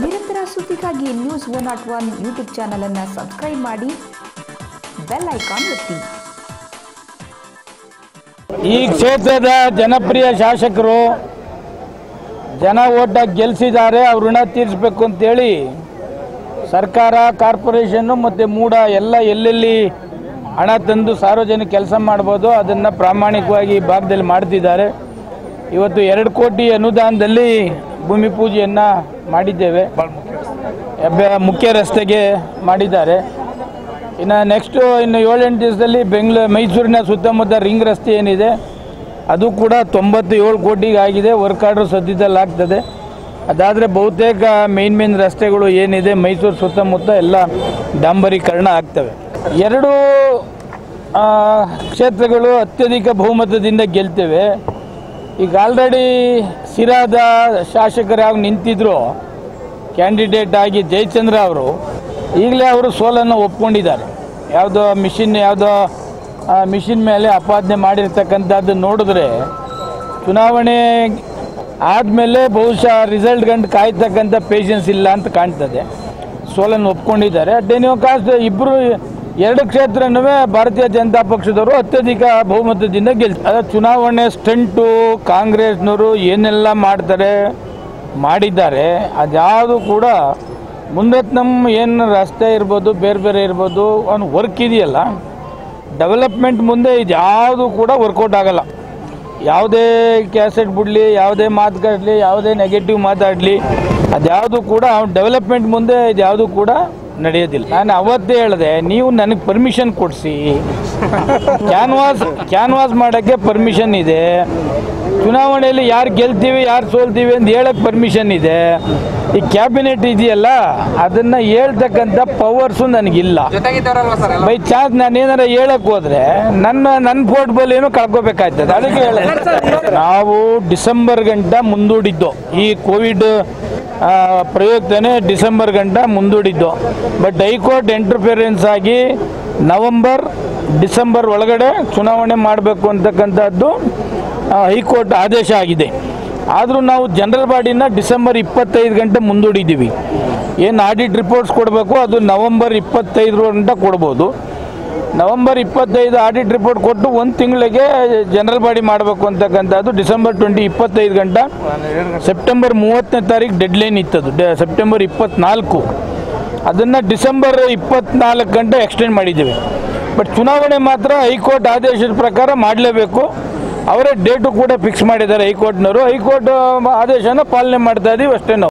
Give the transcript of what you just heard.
ನಿರಂತರ ಸುದ್ದಿಗಾಗಿ news one nought one YouTube ಚಾನಲನ್ನು ಸಬ್ಸ್ಕ್ರೈಬ್ ಮಾಡಿ ಬೆಲ್ ಐಕಾನ್ ಒತ್ತಿ. ಈ ಕ್ಷೇತ್ರದ ಜನಪ್ರಿಯ ಶಾಸಕರು ಜನ ಓಟ ಗೆಲ್ಲಿಸಿದ್ದಾರೆ ಅವ್ರ ಋಣ ತೀರಿಸಬೇಕು ಅಂತೇಳಿ ಸರ್ಕಾರ ಕಾರ್ಪೊರೇಷನ್ನು ಮತ್ತು ಮೂಡ ಎಲ್ಲ ಎಲ್ಲೆಲ್ಲಿ ಹಣ ತಂದು ಸಾರ್ವಜನಿಕ ಕೆಲಸ ಮಾಡ್ಬೋದು, ಅದನ್ನು ಪ್ರಾಮಾಣಿಕವಾಗಿ ಈ ಭಾಗದಲ್ಲಿ ಮಾಡ್ತಿದ್ದಾರೆ. ಇವತ್ತು ಎರಡು ಕೋಟಿ ಅನುದಾನದಲ್ಲಿ ಭೂಮಿ ಪೂಜೆಯನ್ನು ಮಾಡಿದ್ದೇವೆ. ಮುಖ್ಯ ರಸ್ತೆಗೆ ಮಾಡಿದ್ದಾರೆ. ಇನ್ನು ನೆಕ್ಸ್ಟು ಇನ್ನು ಏಳೆಂಟು ದಿವಸದಲ್ಲಿ ಬೆಂಗಳೂರು ಮೈಸೂರಿನ ಸುತ್ತಮುತ್ತ ರಿಂಗ್ ರಸ್ತೆ ಏನಿದೆ, ಅದು ಕೂಡ ತೊಂಬತ್ತು ಏಳು ಕೋಟಿಗೆ ಆಗಿದೆ ವರ್ಕ್ ಆರ್ಡ್ರ್ ಸದ್ಯದಲ್ಲಿ ಆಗ್ತದೆ. ಅದಾದರೆ ಬಹುತೇಕ ಮೇನ್ ಮೇನ್ ರಸ್ತೆಗಳು ಏನಿದೆ, ಮೈಸೂರು ಸುತ್ತಮುತ್ತ ಎಲ್ಲ ಡಾಂಬರೀಕರಣ ಆಗ್ತವೆ. ಎರಡು ಕ್ಷೇತ್ರಗಳು ಅತ್ಯಧಿಕ ಬಹುಮತದಿಂದ ಗೆಲ್ತೇವೆ. ಈಗ ಆಲ್ರೆಡಿ ಸಿರಾದ ಶಾಸಕರಾಗಿ ನಿಂತಿದ್ರು ಕ್ಯಾಂಡಿಡೇಟ್ ಆಗಿ ಜಯಚಂದ್ರ ಅವರು, ಈಗಲೇ ಅವರು ಸೋಲನ್ನು ಒಪ್ಕೊಂಡಿದ್ದಾರೆ. ಯಾವುದೋ ಮಿಷಿನ್ ಯಾವುದೋ ಮಿಷಿನ್ ಮೇಲೆ ಅಪಾದನೆ ಮಾಡಿರ್ತಕ್ಕಂಥದ್ದು ನೋಡಿದ್ರೆ ಚುನಾವಣೆ ಆದಮೇಲೆ ಬಹುಶಃ ರಿಸಲ್ಟ್ ಗಂಟು ಕಾಯ್ತಕ್ಕಂಥ ಪೇಷನ್ಸ್ ಇಲ್ಲ ಅಂತ ಕಾಣ್ತದೆ. ಸೋಲನ್ನು ಒಪ್ಕೊಂಡಿದ್ದಾರೆ. ಅಟ್ ಎನಿ ಕಾಸ್ಟ್ ಇಬ್ಬರು ಎರಡು ಕ್ಷೇತ್ರನೂ ಭಾರತೀಯ ಜನತಾ ಪಕ್ಷದವರು ಅತ್ಯಧಿಕ ಬಹುಮತದಿಂದ ಗೆಲ್ತಾರೆ. ಅದ ಚುನಾವಣೆ ಸ್ಟಂಟು ಕಾಂಗ್ರೆಸ್ನವರು ಏನೆಲ್ಲ ಮಾಡ್ತಾರೆ, ಮಾಡಿದ್ದಾರೆ, ಅದ್ಯಾವುದು ಕೂಡ ಮುಂದೆ ನಮ್ಮ ಏನು ರಸ್ತೆ ಇರ್ಬೋದು, ಬೇರೆ ಬೇರೆ ಇರ್ಬೋದು, ಒಂದು ವರ್ಕ್ ಇದೆಯಲ್ಲ ಡೆವಲಪ್ಮೆಂಟ್ ಮುಂದೆ ಇದ್ಯಾವುದು ಕೂಡ ವರ್ಕೌಟ್ ಆಗಲ್ಲ. ಯಾವುದೇ ಕ್ಯಾಸೆಟ್ ಬಿಡಲಿ, ಯಾವುದೇ ಮಾತುಗಾಡಲಿ ಯಾವುದೇ ನೆಗೆಟಿವ್ ಮಾತಾಡಲಿ, ಅದ್ಯಾವುದು ಕೂಡ ಡೆವಲಪ್ಮೆಂಟ್ ಮುಂದೆ ಇದ್ಯಾವುದು ಕೂಡ ನಡೆಯೋದಿಲ್ಲ. ನಾನು ಅವತ್ತೇ ಹೇಳಿದೆ ನೀವು ನನಗೆ ಪರ್ಮಿಷನ್ ಕೊಡಿಸಿ. ಕ್ಯಾನ್ವಾಸ್ ಕ್ಯಾನ್ವಾಸ್ ಮಾಡೋಕ್ಕೆ ಪರ್ಮಿಷನ್ ಇದೆ. ಚುನಾವಣೆಯಲ್ಲಿ ಯಾರು ಗೆಲ್ತೀವಿ ಯಾರು ಸೋಲ್ತೀವಿ ಅಂತ ಹೇಳಕ್ಕೆ ಪರ್ಮಿಷನ್ ಇದೆ. ಈ ಕ್ಯಾಬಿನೆಟ್ ಇದೆಯಲ್ಲ ಅದನ್ನ ಹೇಳ್ತಕ್ಕಂಥ ಪವರ್ಸು ನನಗಿಲ್ಲ. ಬೈ ಚಾನ್ಸ್ ನಾನು ಏನಾರ ಹೇಳಕ್ ಹೋದ್ರೆ ನನ್ನ ನನ್ನ ಪೋರ್ಟ್ಬಲ್ ಏನು ಕಳ್ಕೋಬೇಕಾಯ್ತದೆ. ಅದಕ್ಕೆ ಹೇಳ ನಾವು ಡಿಸೆಂಬರ್ ಗಂಟ ಮುಂದೂಡಿದ್ದು. ಈ ಕೋವಿಡ್ ಪ್ರಯುಕ್ತನೇ ಡಿಸೆಂಬರ್ ಗಂಟ ಮುಂದೂಡಿದ್ದು. ಬಟ್ ಹೈಕೋರ್ಟ್ ಎಂಟರ್ಫಿಯರೆನ್ಸ್ ಆಗಿ ನವಂಬರ್, ಡಿಸೆಂಬರ್ ಒಳಗಡೆ ಚುನಾವಣೆ ಮಾಡಬೇಕು ಅಂತಕ್ಕಂಥದ್ದು ಹೈಕೋರ್ಟ್ ಆದೇಶ ಆಗಿದೆ. ಆದರೂ ನಾವು ಜನರಲ್ ಬಾಡಿನ ಡಿಸೆಂಬರ್ ಇಪ್ಪತ್ತೈದು ಗಂಟೆ ಮುಂದೂಡಿದ್ದೀವಿ. ಏನು ಆಡಿಟ್ ರಿಪೋರ್ಟ್ಸ್ ಕೊಡಬೇಕು, ಅದು ನವಂಬರ್ ಇಪ್ಪತ್ತೈದರ ಗಂಟ ಕೊಡ್ಬೋದು. ನವಂಬರ್ ಇಪ್ಪತ್ತೈದು ಆಡಿಟ್ ರಿಪೋರ್ಟ್ ಕೊಟ್ಟು ಒಂದು ತಿಂಗಳಿಗೆ ಜನರಲ್ ಬಾಡಿ ಮಾಡಬೇಕು ಅಂತಕ್ಕಂಥದ್ದು ಡಿಸೆಂಬರ್ ಟ್ವೆಂಟಿ ಇಪ್ಪತ್ತೈದು ಗಂಟ. ಸೆಪ್ಟೆಂಬರ್ ಮೂವತ್ತನೇ ತಾರೀಕು ಡೆಡ್ಲೈನ್ ಇತ್ತದು. ಸೆಪ್ಟೆಂಬರ್ ಇಪ್ಪತ್ತ್ನಾಲ್ಕು ಅದನ್ನು ಡಿಸೆಂಬರ್ ಇಪ್ಪತ್ನಾಲ್ಕು ಗಂಟೆ ಎಕ್ಸ್ಟೆಂಡ್ ಮಾಡಿದ್ದೀವಿ. ಬಟ್ ಚುನಾವಣೆ ಮಾತ್ರ ಹೈಕೋರ್ಟ್ ಆದೇಶದ ಪ್ರಕಾರ ಮಾಡಲೇಬೇಕು. ಅವರೇ ಡೇಟು ಕೂಡ ಫಿಕ್ಸ್ ಮಾಡಿದ್ದಾರೆ ಹೈಕೋರ್ಟ್ನವರು. ಹೈಕೋರ್ಟ್ ಆದೇಶನ ಪಾಲನೆ ಮಾಡ್ತಾ ಇದ್ದೀವಿ ಅಷ್ಟೇ